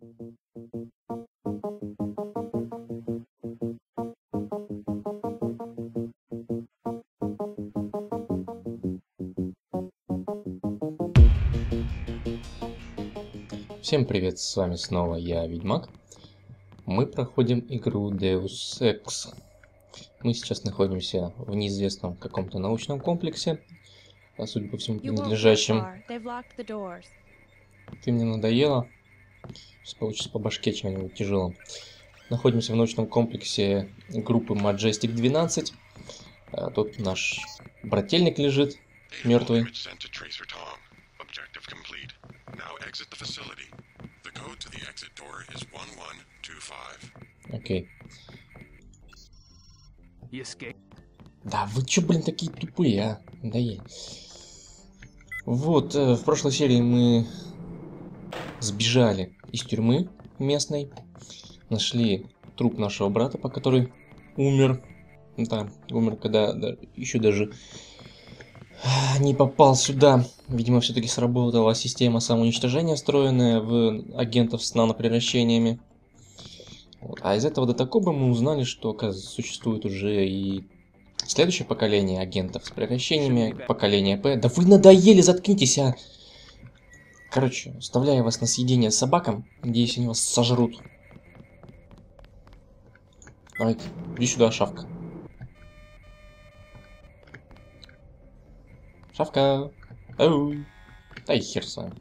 Всем привет, с вами снова я, Ведьмак. Мы проходим игру Deus Ex. Мы сейчас находимся в неизвестном каком-то научном комплексе, а судя по всему, принадлежащем... Ты мне надоела. Сейчас получится по башке чем-нибудь тяжелым. Находимся в научном комплексе группы Majestic 12. А тут наш брательник лежит, мертвый. Окей. Okay. Да вы чё, блин, такие тупые, а? Да я. Вот, э, в прошлой серии мы сбежали из тюрьмы местной. Нашли труп нашего брата, по который умер. Да, умер, когда да, еще даже не попал сюда. Видимо, все-таки сработала система самоуничтожения, встроенная в агентов с нанопревращениями. Вот. А из этого датакоба мы узнали, что оказывается, существует уже и следующее поколение агентов с превращениями, поколение П. Да вы надоели, заткнитесь, а! Короче, оставляю вас на съедение собакам, надеюсь, они вас сожрут. Давайте, иди сюда, шавка. Шавка. Оу. Да и хер с вами.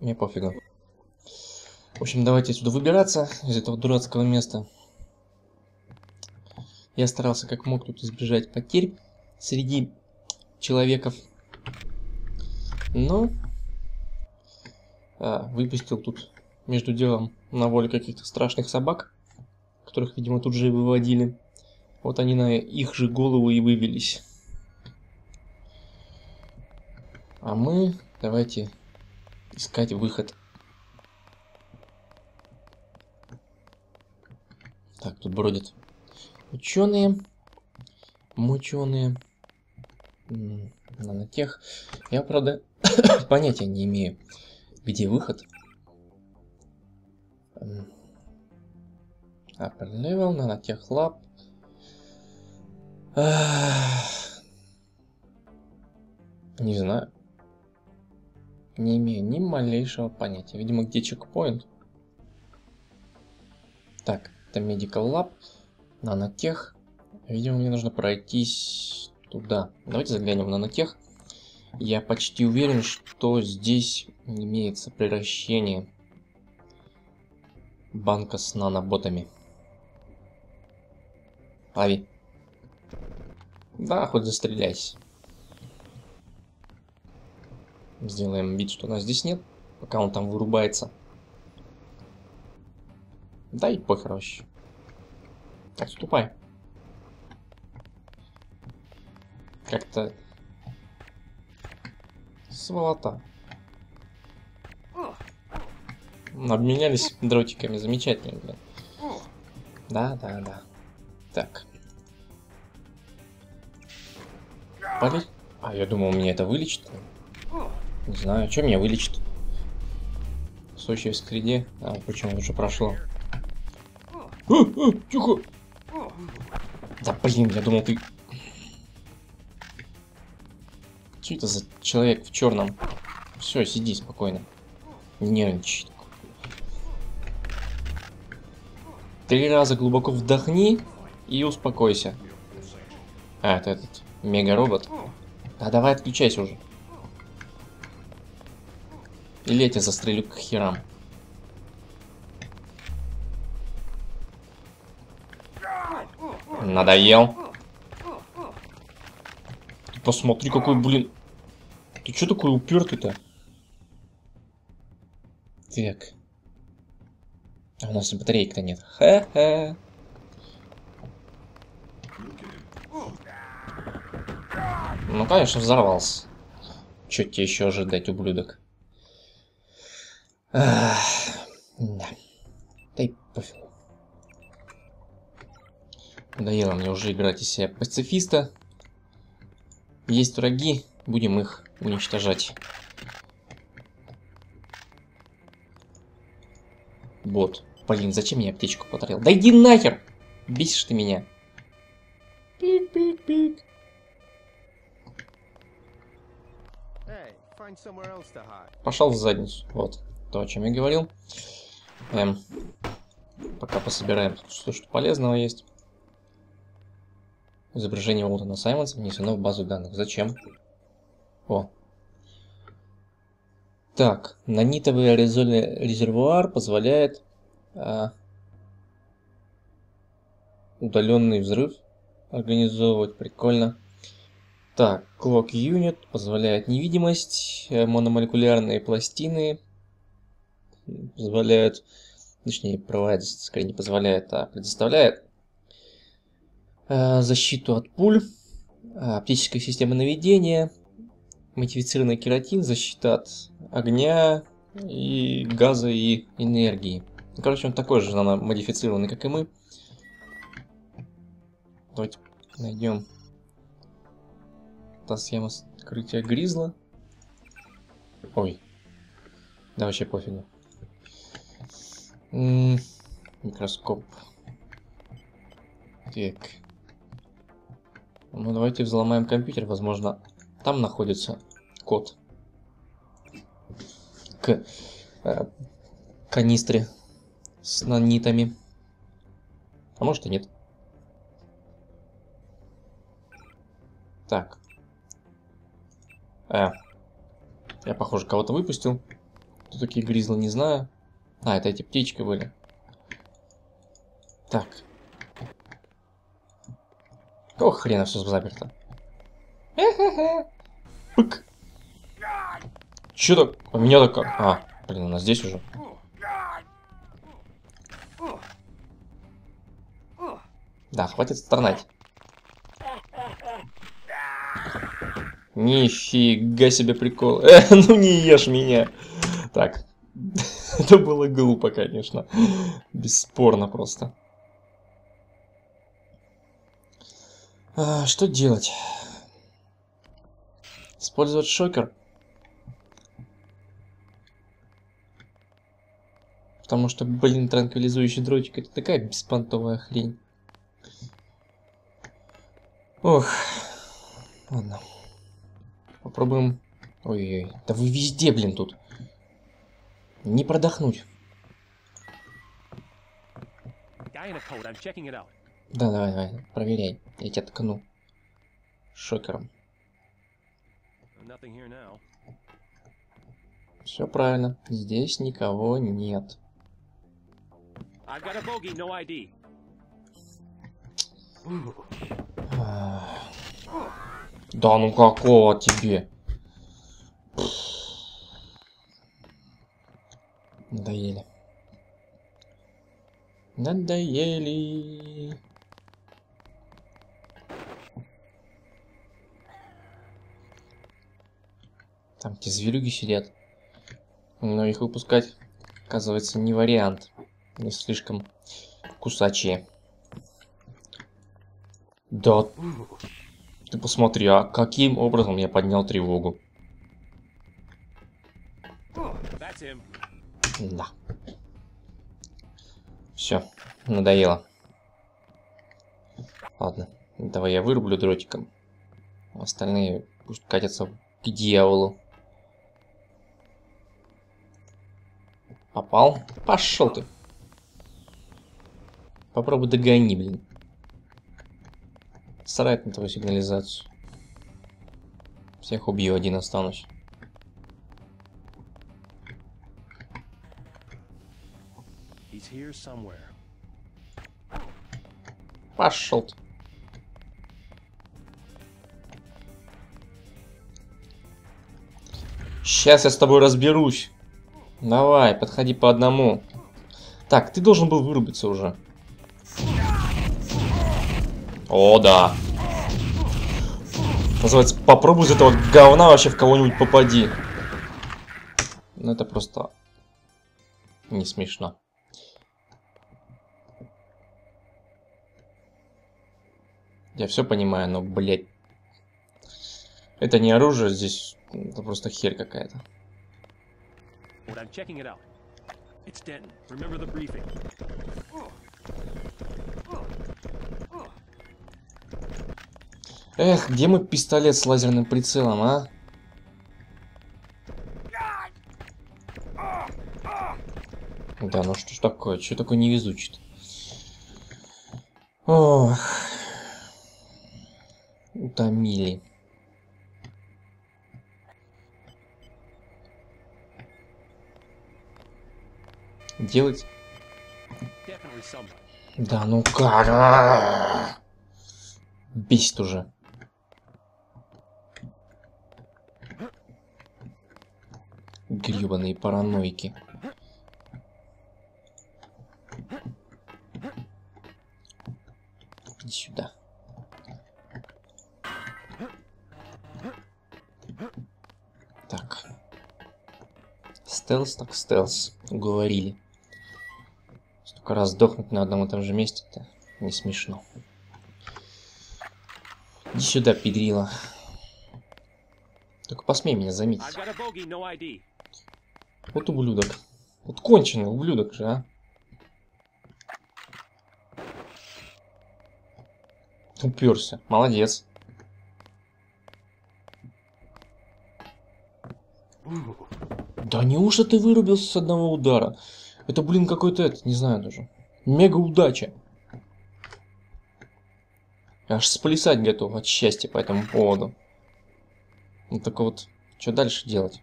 Мне пофигу. В общем, давайте отсюда выбираться из этого дурацкого места. Я старался как мог тут избежать потерь среди человеков. Но а, выпустил тут между делом на волю каких-то страшных собак, которых, видимо, тут же и выводили. Вот они на их же голову и вывелись. А мы давайте искать выход Так, тут бродят ученые, мученые, нанотех. Я, правда, понятия не имею, где выход. Upper level, нанотех лаб. Не знаю. Не имею ни малейшего понятия. Видимо, где чекпоинт. Так, это Medical Lab, Нанотех. Видимо, мне нужно пройтись туда. Давайте заглянем в Нанотех. Я почти уверен, что здесь имеется превращение банка с наноботами. Лови. Да, хоть застреляйся. Сделаем вид, что нас здесь нет, пока он там вырубается. Да и похер вообще. Отступай. Как-то... Сволота. Обменялись дротиками, замечательно, блин. Да, да, да. Так. Полить? А, я думал, меня это вылечит. Не знаю, что меня вылечит. Сочи в скриде. А, почему уже прошло? А, а, тихо. Да блин, я думал ты... Что это за человек в черном? Все, сиди спокойно. Не нервничай. Три раза глубоко вдохни и успокойся. А, это этот мега-робот. А давай отключайся уже. Или я тебя застрелю к херам. Надоел. Посмотри, какой, блин... Ты что такой упертый-то? Так. А у нас батарейки-то нет. Ха-ха. Ну, конечно, взорвался. Что тебе еще ожидать, ублюдок? Да. Да и пофиг. Надоело мне уже играть из себя пацифиста. Есть враги, будем их уничтожать. Бот. Блин, зачем я аптечку потратил? Да иди нахер! Бесишь ты меня. Пик-пик-пик. Пошел в задницу. Вот. То, о чем я говорил. Эм, пока пособираем что, что полезного есть. Изображение Уолтона Саймонса внесено в базу данных. Зачем? О. Так, нанитовый аэрозольный резервуар позволяет а, удаленный взрыв организовывать. Прикольно. Так, Clock Unit позволяет невидимость, э, мономолекулярные пластины позволяют, точнее, провайдер, скорее не позволяет, а предоставляет э, защиту от пуль, оптическая система наведения, модифицированный кератин, защита от огня и газа и энергии. Короче, он такой же модифицированный, как и мы. Давайте найдем та схема скрытия гризла. Ой. Да вообще пофигу. М -м микроскоп. Так. Ну давайте взломаем компьютер, возможно, там находится код к э, канистре с нанитами. А может и нет. Так. Э. Я, похоже, кого-то выпустил. Кто такие гризлы, не знаю. А, это эти птички были. Так. Какого хрена все заперто? Пык. Че так? У меня так... А, блин, у нас здесь уже. Да, хватит стонать. Нифига себе прикол. Э, ну не ешь меня. Так. Это было глупо, конечно. Бесспорно просто. А, что делать? Использовать шокер. Потому что, блин, транквилизующий дротик это такая беспонтовая хрень. Ох. Ладно. Попробуем... Ой-ой-ой. Да вы везде, блин, тут. Не продохнуть. Да, давай, давай, проверяй. Я тебя ткну. Шокером. Все правильно. Здесь никого нет. Да ну какого тебе? Надоели. Надоели. Там те зверюги сидят. Но их выпускать, оказывается, не вариант. Не слишком кусачие. Да. Ты посмотри, а каким образом я поднял тревогу? Да. Все, надоело. Ладно, давай я вырублю дротиком. Остальные пусть катятся к дьяволу. Попал? Пошел ты. Попробуй догони, блин. Срать на твою сигнализацию. Всех убью, один останусь. Пошел ты. Сейчас я с тобой разберусь. Давай, подходи по одному. Так, ты должен был вырубиться уже. О, да. Называется, попробуй из этого говна вообще в кого-нибудь попади. Ну, это просто не смешно. Я все понимаю, но, блядь. Это не оружие, здесь это просто херь какая-то. It's Denton. Remember the briefing. Эх, где мой пистолет с лазерным прицелом, а? Да, ну что ж такое? Что такое невезучий -то? Ох. Утомили. Делать? Да ну как? Бесит уже. Гребаные параноики. Иди сюда. Так. Стелс так стелс. Уговорили. Столько раз сдохнуть на одном и том же месте, это не смешно. Иди сюда, педрила. Только посмей меня заметить. Вот ублюдок. Вот конченый ублюдок же, а. Уперся. Молодец. Да неужто ты вырубился с одного удара? Это, блин, какой-то, это, не знаю даже. Мега удача. Аж сплясать готов от счастья по этому поводу. Ну так вот, что дальше делать?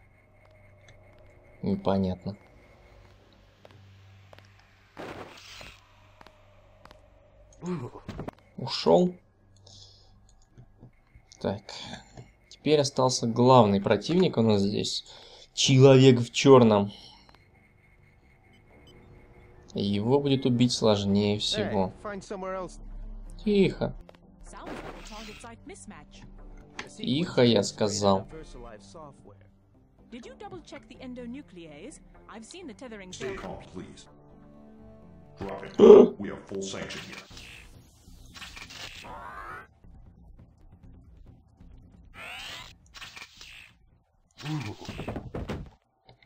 Непонятно. Ушел. Так. Теперь остался главный противник у нас здесь. Человек в черном. Его будет убить сложнее всего. Тихо. Тихо, я сказал. created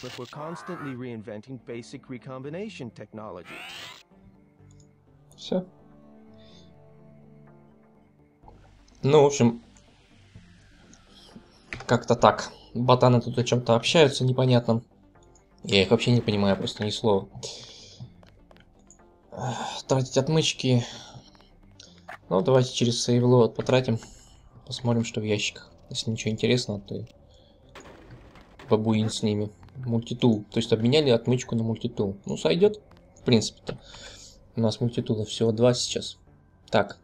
But we're constantly reinventing basic recombination technology. Все. Ну, в общем, как-то так. Ботаны тут о чем-то общаются непонятном. Я их вообще не понимаю, просто ни слова. Тратить отмычки. Ну, давайте через сейвлоад потратим. Посмотрим, что в ящиках. Если ничего интересного, то и бабуин с ними. Мультитул. То есть обменяли отмычку на мультитул. Ну, сойдет, в принципе-то. У нас мультитулов всего два сейчас. Так.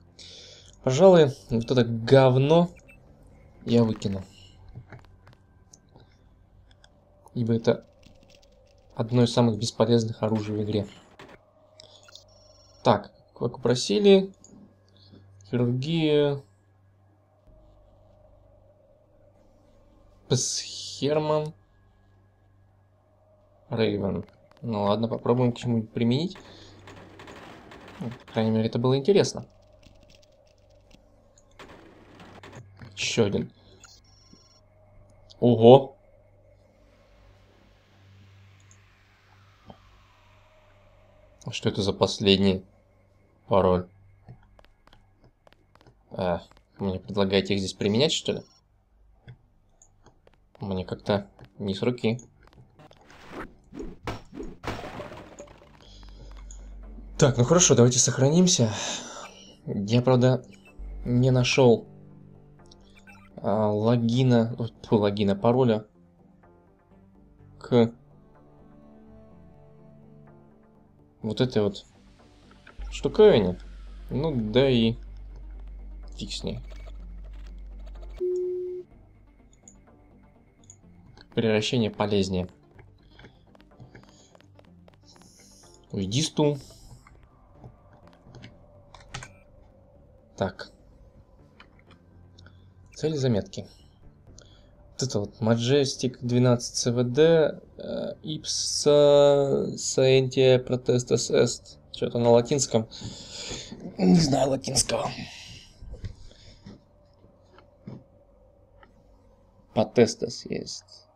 Пожалуй, вот это говно я выкину. Ибо это одно из самых бесполезных оружий в игре. Так, как просили. Хирургия. Херман. Рейвен. Ну ладно, попробуем к чему-нибудь применить. Ну, По крайней мере, это было интересно. Еще один. Ого! А что это за последний пароль? А, мне предлагаете их здесь применять, что ли? Мне как-то не с руки. Так, ну хорошо, давайте сохранимся. Я, правда, не нашел а, логина, тьфу, логина, пароля к вот этой вот штуковине. Ну, да и фиг с ней. Превращение полезнее. Уйди, стул. Так. Цели заметки. Вот это вот Majestic 12 CVD, Ipsa Scientia Protestus Est. Что-то на латинском. Не знаю латинского. Potestas есть.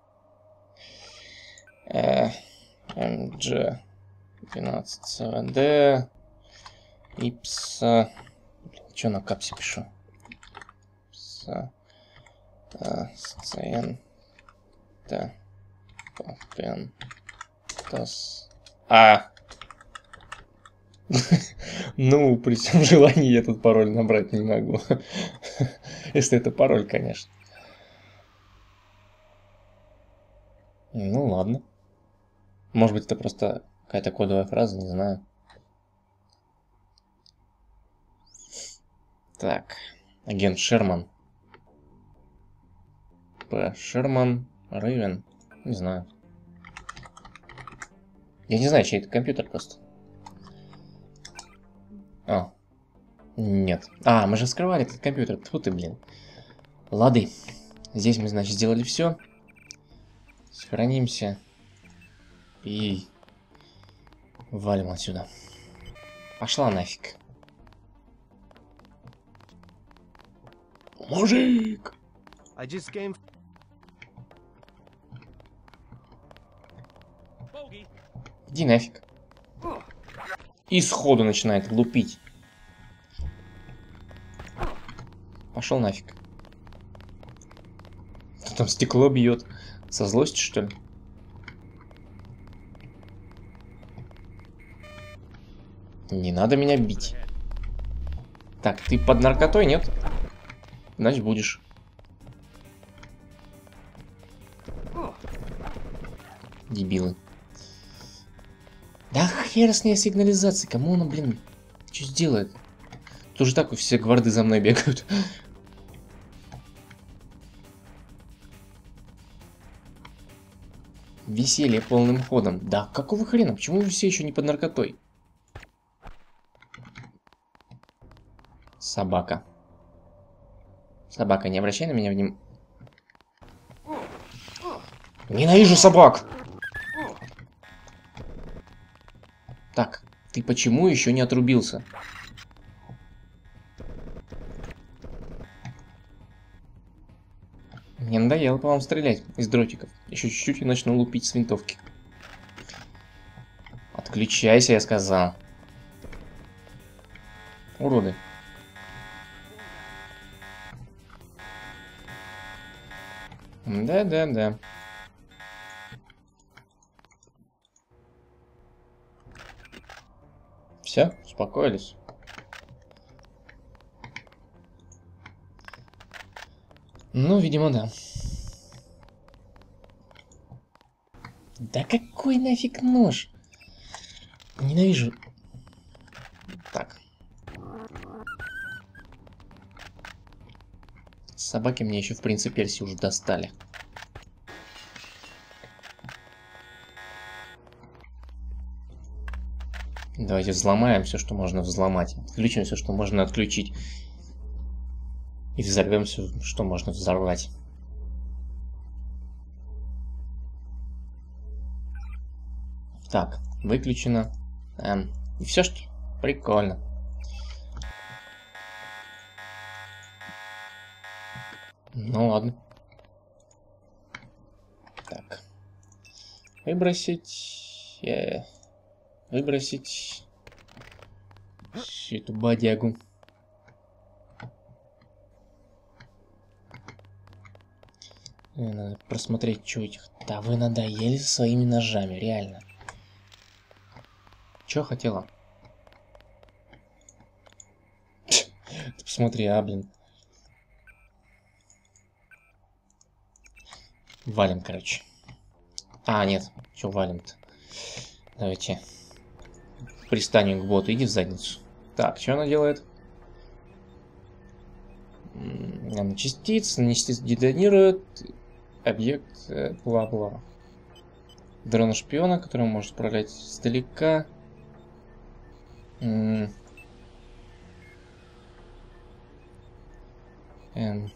MG 12 ЦВД. Ипса. Что на капсе пишу? Ипса. А, сцен. Да. Пен. Тас. А. Ну, при всем желании я этот пароль набрать не могу. Если это пароль, конечно. Ну, ладно. Может быть, это просто какая-то кодовая фраза, не знаю. Так, агент Шерман. П. Шерман Рейвен. Не знаю. Я не знаю, чей это компьютер просто. А. Нет. А, мы же скрывали этот компьютер. Тьфу ты, блин. Лады. Здесь мы, значит, сделали все. Сохранимся. И валим отсюда. Пошла нафиг. Мужик! I just came. Bogey. Иди нафиг. И сходу начинает лупить. Пошел нафиг. Кто там стекло бьет? Со злости, что ли? Не надо меня бить. Так, ты под наркотой, нет? Значит, будешь. Дебилы. Да хер с ней сигнализацией. Кому она, блин, что сделает? Тоже так все гварды за мной бегают. Веселье полным ходом. Да какого хрена? Почему вы все еще не под наркотой? Собака. Собака, не обращай на меня внимания. Ненавижу собак! Так, ты почему еще не отрубился? Мне надоело по вам стрелять из дротиков. Еще чуть-чуть и начну лупить с винтовки. Отключайся, я сказал. Уроды. Да-да-да. Все, успокоились. Ну, видимо, да. Да какой нафиг нож? Ненавижу. Так. Собаки мне еще в принципе перси уже достали. Давайте взломаем все, что можно взломать. Отключим все, что можно отключить. И взорвем все, что можно взорвать. Так, выключено. Эм, и все что? Прикольно. Ну ладно. Так. Выбросить. Э, выбросить. Всю эту бодягу. Э, Надо просмотреть, что этих... Да вы надоели со своими ножами, реально. Чё хотела? Посмотри, а, блин. Валим, короче. А, нет, что валим-то? Давайте. Пристанем к боту, иди в задницу. Так, что она делает? Наночастиц, наночастиц детонирует. Объект, э, бла-бла. Дрона шпиона, который может управлять издалека. М эм,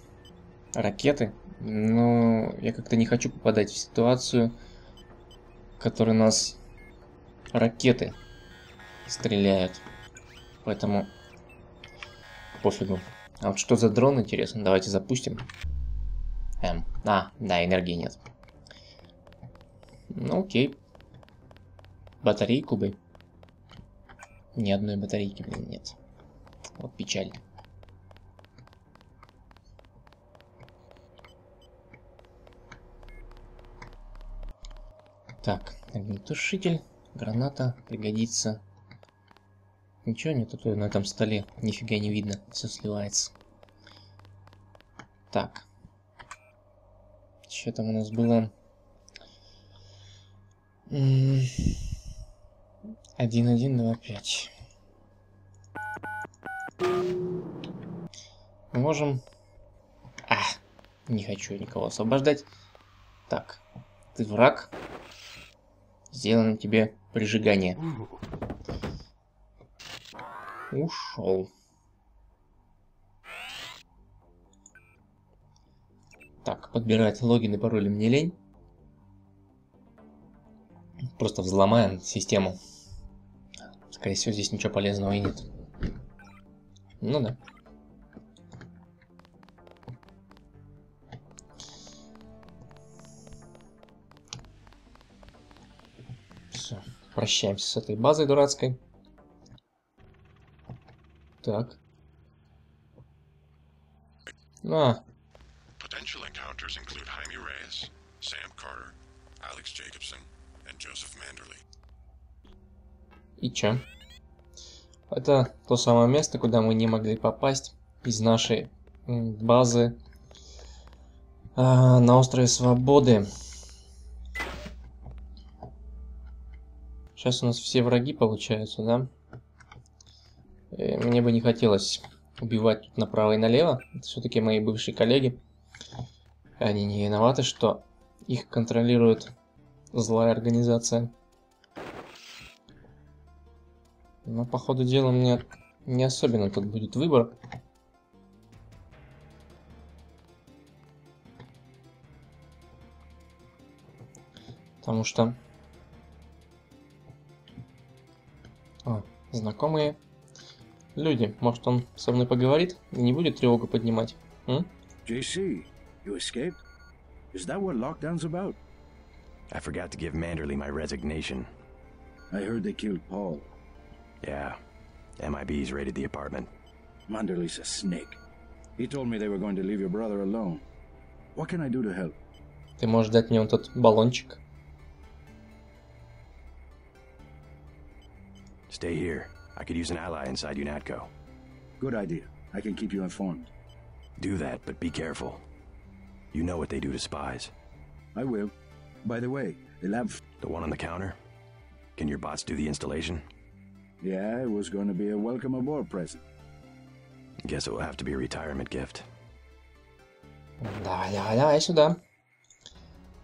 ракеты. Но я как-то не хочу попадать в ситуацию, в которой нас ракеты стреляют. Поэтому пофигу. А вот что за дрон, интересно? Давайте запустим. Эм, а, да, энергии нет. Ну, окей. Батарейку бы. Ни одной батарейки, блин, нет. Вот печаль. Так, огнетушитель, граната пригодится. Ничего нет тут на этом столе, нифига не видно, все сливается. Так. Что там у нас было? Один, один, два, пять. Можем... А, не хочу никого освобождать. Так, ты враг. Сделаем тебе прижигание. Ушел. Так, подбирать логин и пароли мне лень. Просто взломаем систему. Скорее всего, здесь ничего полезного и нет. Ну да. Прощаемся с этой базой дурацкой. Так. А, Potential encounters include Jaime Reyes, Sam Carter, Alex Jacobson, and Joseph Manderley. и чё? Это то самое место, куда мы не могли попасть из нашей базы а, на острове Свободы. Сейчас у нас все враги получаются, да? Э, Мне бы не хотелось убивать тут направо и налево. Это все-таки мои бывшие коллеги. Они не виноваты, что их контролирует злая организация. Но по ходу дела мне не особенно тут будет выбор. Потому что... знакомые люди. Может он со мной поговорит и не будет тревогу поднимать? М? JC, you escaped? Is that what lockdown's about? I forgot to give Manderley my resignation. I heard they killed Paul. Yeah, MIB's raided the apartment. Manderley's a snake. He told me they were going to leave your brother alone. What can I do to help? Ты можешь дать мне вот этот баллончик? Stay here. I could use an ally inside UNATCO. Good idea. I can keep you informed. Do that, but be careful. You know what they do to spies. I will. By the way, the lab. F- The one on the counter? Can your bots do the installation? yeah, it was going to be a welcome aboard present. Guess it will have to be a retirement gift. Давай, давай, давай сюда.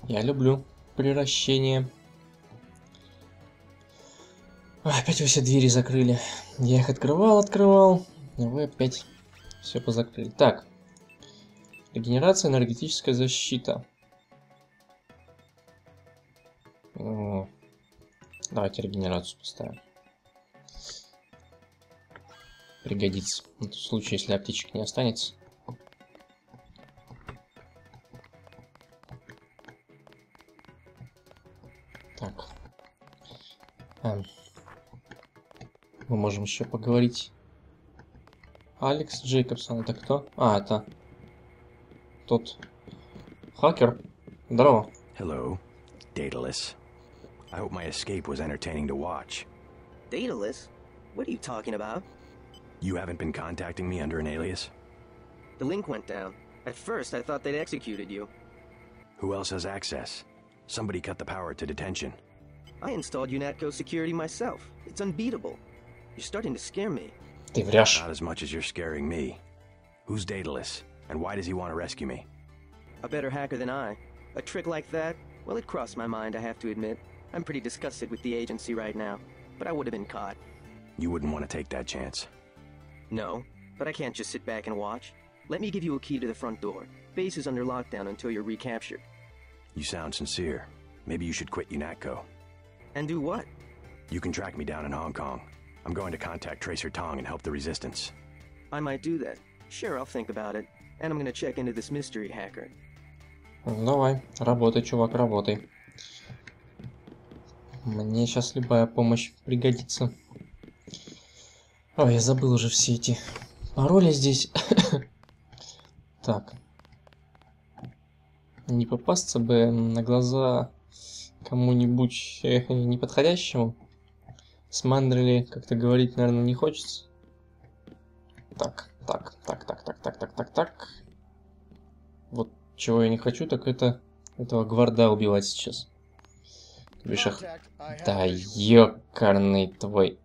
Я люблю превращение. Опять вы все двери закрыли. Я их открывал, открывал. А вы опять все позакрыли. Так. Регенерация, энергетическая защита. Давайте регенерацию поставим. Пригодится. В случае, если аптечек не останется. Мы можем еще поговорить. Алекс Джейкобсон, это кто? А, это тот хакер. Здорово. Hello, Daedalus. I hope my escape was entertaining to watch. Daedalus? What are you talking about? You haven't been contacting me under an alias? The link went down. At first, I thought they'd executed you. Who else has access? Somebody cut the power to detention. I installed UNATCO security myself. It's unbeatable. You're starting to scare me. Ты врешь. Not as much as you're scaring me. Who's Daedalus? And why does he want to rescue me? A better hacker than I. A trick like that? Well, it crossed my mind, I have to admit. I'm pretty disgusted with the agency right now. But I would have been caught. You wouldn't want to take that chance. No, but I can't just sit back and watch. Let me give you a key to the front door. Base is under lockdown until you're recaptured. You sound sincere. Maybe you should quit UNATCO. And do what? You can track me down in Hong Kong. I'm going to contact Tracer Tong and help the resistance. I might do that. Sure, I'll think about it. And I'm gonna check into this mystery hacker. Давай, работай, чувак, работай. Мне сейчас любая помощь пригодится. Ой, я забыл уже все эти пароли здесь. так. Не попасться бы на глаза кому-нибудь э, неподходящему. С Мандрели как-то говорить, наверное, не хочется. Так, так, так, так, так, так, так, так, так. Вот чего я не хочу, так это этого гварда убивать сейчас. То бишь, ах- Да ёкарный твой.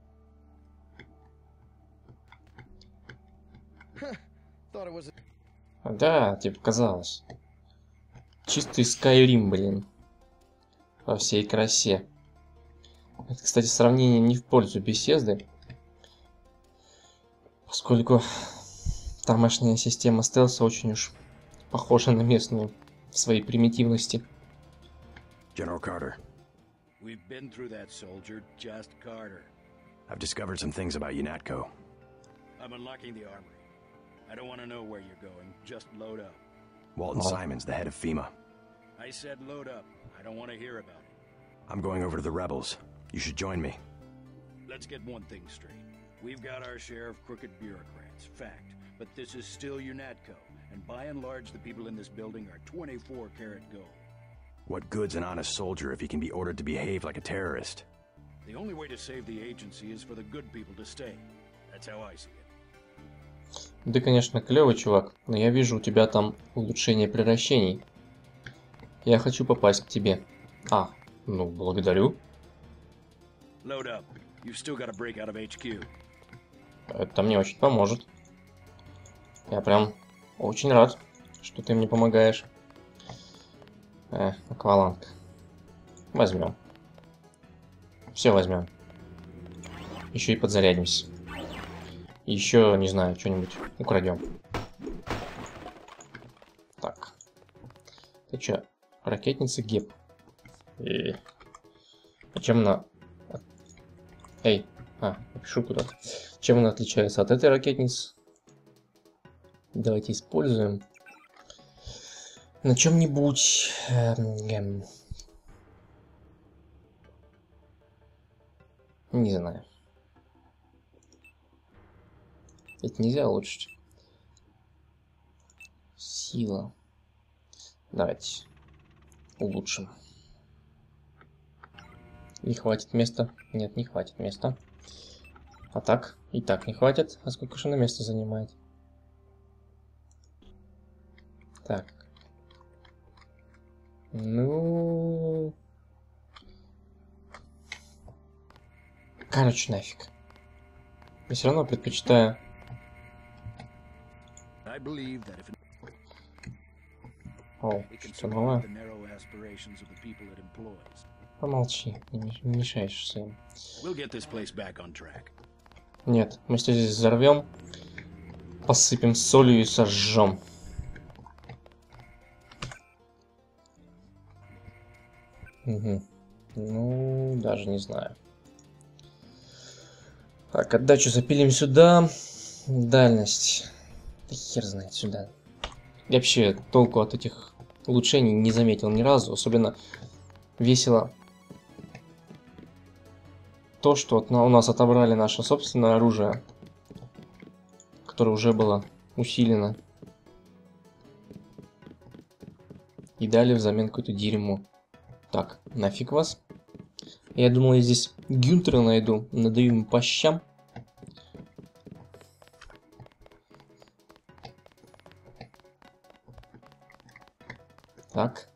Да, тебе показалось. Чистый Скайрим, блин. Во всей красе. Это, кстати, сравнение не в пользу беседы. Поскольку тамошняя система стелса очень уж похожа на местную в своей примитивности. General Carter, We've been through that, soldier. Just Carter. I've discovered some things about UNATCO. I'm unlocking the armory. I don't want to know where you're going. Just load up. Walton Oh. Simons, the head of FEMA. I said load up. I don't want to hear about it. I'm going over to the rebels. You should join me. Let's get one thing straight. We've got our share of crooked bureaucrats, fact. But this is still UNATCO, and by and large, the people in this building are 24 karat gold. What good's an honest soldier if he can be ordered to behave like a terrorist? The only way to save the agency is for the good people to stay. That's how I see it. Ты, конечно, клевый чувак, но я вижу у тебя там улучшение превращений. Я хочу попасть к тебе. А, ну, благодарю. Load up. You've still got to break out of HQ. Это мне очень поможет. Я прям очень рад, что ты мне помогаешь. Э, акваланг. Возьмем. Все возьмем. Еще и подзарядимся. Еще, не знаю, что-нибудь украдем. Так. Ты че, ракетница ГЕП? И... А чем она... Эй, а, напишу куда-то. Чем она отличается от этой ракетницы? Давайте используем. На чем-нибудь... эм, эм, Не знаю. Это нельзя улучшить. Сила. Давайте улучшим. Не хватит места. Нет, не хватит места. А так? И так не хватит. А сколько же она места занимает? Так. Ну... Короче, нафиг. Я все равно предпочитаю... О, что новое? Помолчи, не меш- не мешаешь track. Нет, мы все здесь взорвем, посыпем солью и сожжем. Угу. Ну, даже не знаю. Так, отдачу запилим сюда. Дальность. Да хер знает сюда. Я вообще толку от этих улучшений не заметил ни разу. Особенно весело то, что у нас отобрали наше собственное оружие, которое уже было усилено. И дали взамен какое-то дерьмо. Так, нафиг вас. Я думал, я здесь Гюнтера найду. Надаю ему по щам. Так.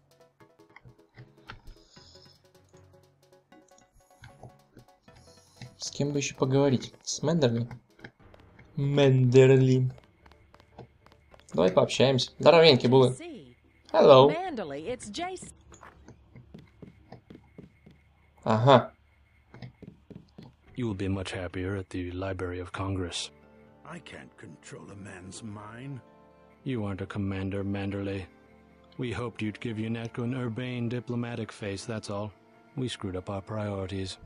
кем бы еще поговорить? С Мендерли? Мендерли. Давай пообщаемся. Здоровенький было. See. Hello. Manderley, it's Jason. Ага. You will be much happier at the Library of Congress. I can't control a man's mind. You aren't a commander, Manderley. We hoped you'd give UNATCO an urbane diplomatic face, that's all. We screwed up our priorities.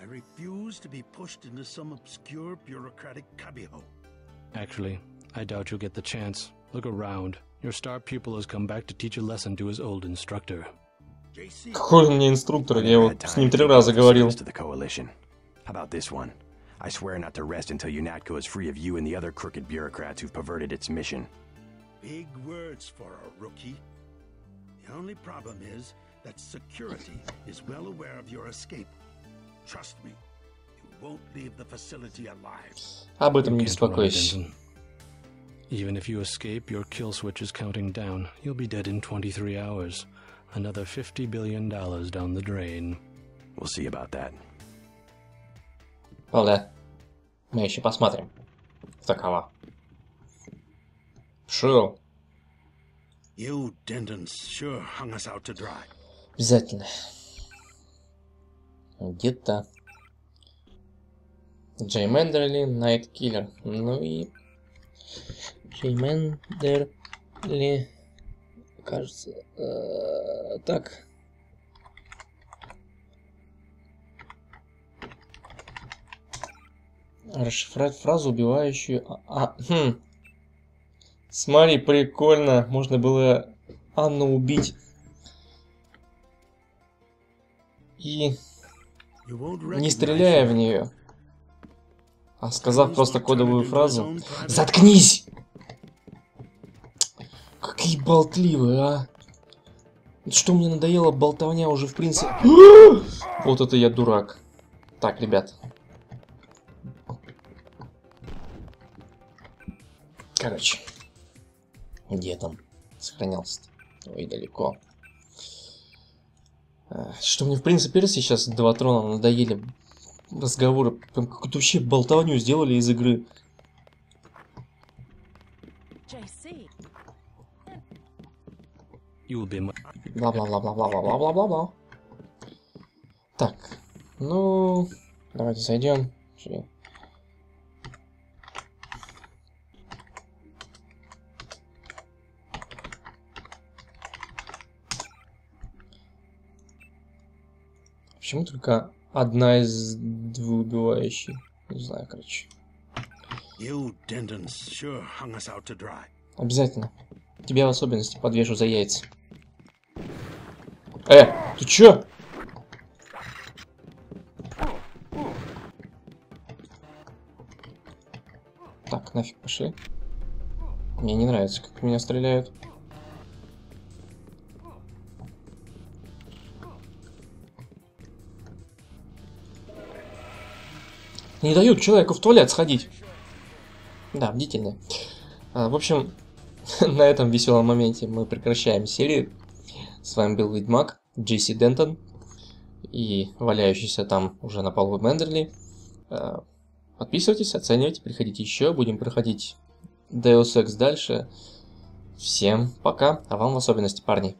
I refuse to be pushed into some obscure bureaucratic cubbyhole. Actually, I doubt you'll get the chance. Look around. Your star pupil has come back to teach a lesson to his old instructor. JC, Какой он мне инструктор? Я Never его had с time ним to три give раза up говорил. service To the coalition. How about this one? I swear not to rest until UNATCO is free of you and the other crooked bureaucrats who've perverted its mission. Big words for a rookie. The only problem is that security is well aware of your escape. Trust me, you won't leave the facility alive. Об этом не Can't run, беспокойся. Denton. Even if you escape, your kill switch is counting down. You'll be dead in 23 hours. Another $50 billion down the drain. We'll see about that. Правда, мы еще посмотрим. Такова. Шел. You Dentons sure hung us out to dry. Обязательно. Где-то. Джей Мендерли, Найт Киллер. Ну и... Джей Мендерли... Кажется... э, так. Расшифровать фразу, убивающую... А, а, хм. Смотри, прикольно. Можно было Анну убить. И не стреляя в нее, а сказав просто кодовую фразу «Заткнись!» Какие болтливые, а! Что мне надоело болтовня уже в принципе... вот это я дурак. Так, ребят. Короче. Где там сохранялся-то? Ой, далеко. Что мне, в принципе, сейчас два трона надоели разговоры. Прям какую-то вообще болтовню сделали из игры. JC. You'll be my... Бла-бла-бла-бла-бла-бла-бла-бла-бла. Так, ну, давайте зайдем. Почему только одна из двух убивающих? Не знаю, короче. Обязательно. Тебя в особенности подвешу за яйца. Э, ты чё? Так, нафиг пошли. Мне не нравится, как меня стреляют. Не дают человеку в туалет сходить. Да, бдительные. А, в общем, на этом веселом моменте мы прекращаем серию. С вами был Ведьмак, Джейси Дентон и валяющийся там уже на полу Мендерли. А, Подписывайтесь, оценивайте, приходите еще, будем проходить Deus Ex дальше. Всем пока, а вам в особенности, парни.